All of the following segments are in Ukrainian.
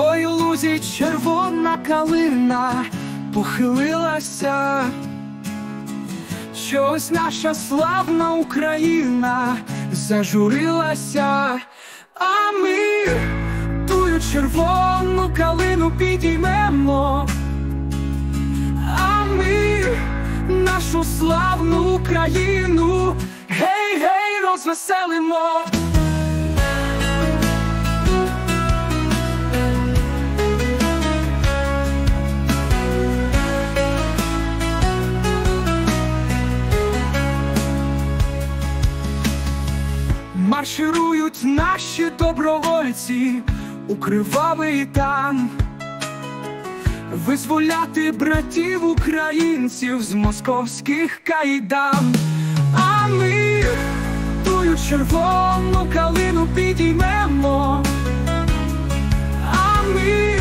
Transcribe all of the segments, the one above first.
Ой, у лузі червона калина похилилася. Щось наша славна Україна зажурилася, а ми тую червону калину підіймемо, а ми нашу славну Україну, гей, гей, розвеселимо. Марширують наші добровольці у кривавий там, визволяти братів українців з московських кайдан, а ми тую червону калину підіймемо, а ми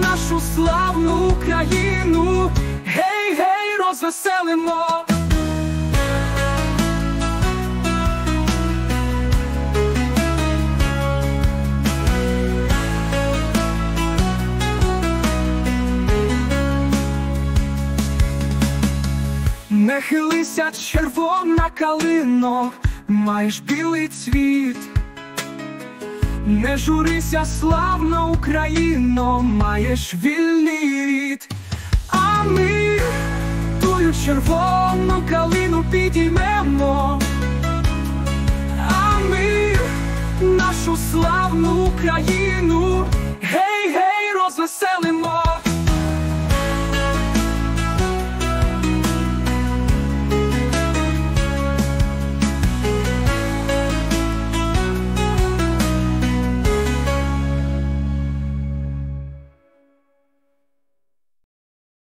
нашу славну Україну, гей, гей, розвеселимо. Не хилися, червона калино, маєш білий цвіт. Не журися, славна Україно, маєш вільний рід. А ми тую червону калину підіймемо, а ми нашу славну Україну,